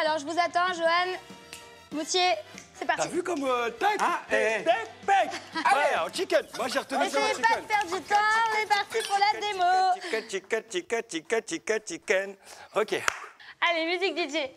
Alors, je vous attends, Johan, Moutier, c'est parti. T'as vu comme euh, tac, Ah, tac, tac. Allez, en chicken. Moi, j'ai retenu ça en Essayez pas de perdre du temps, on est parti pour la démo. Chicken, chicken, chicken, chicken, chicken, chicken. Ok. Allez, musique DJ.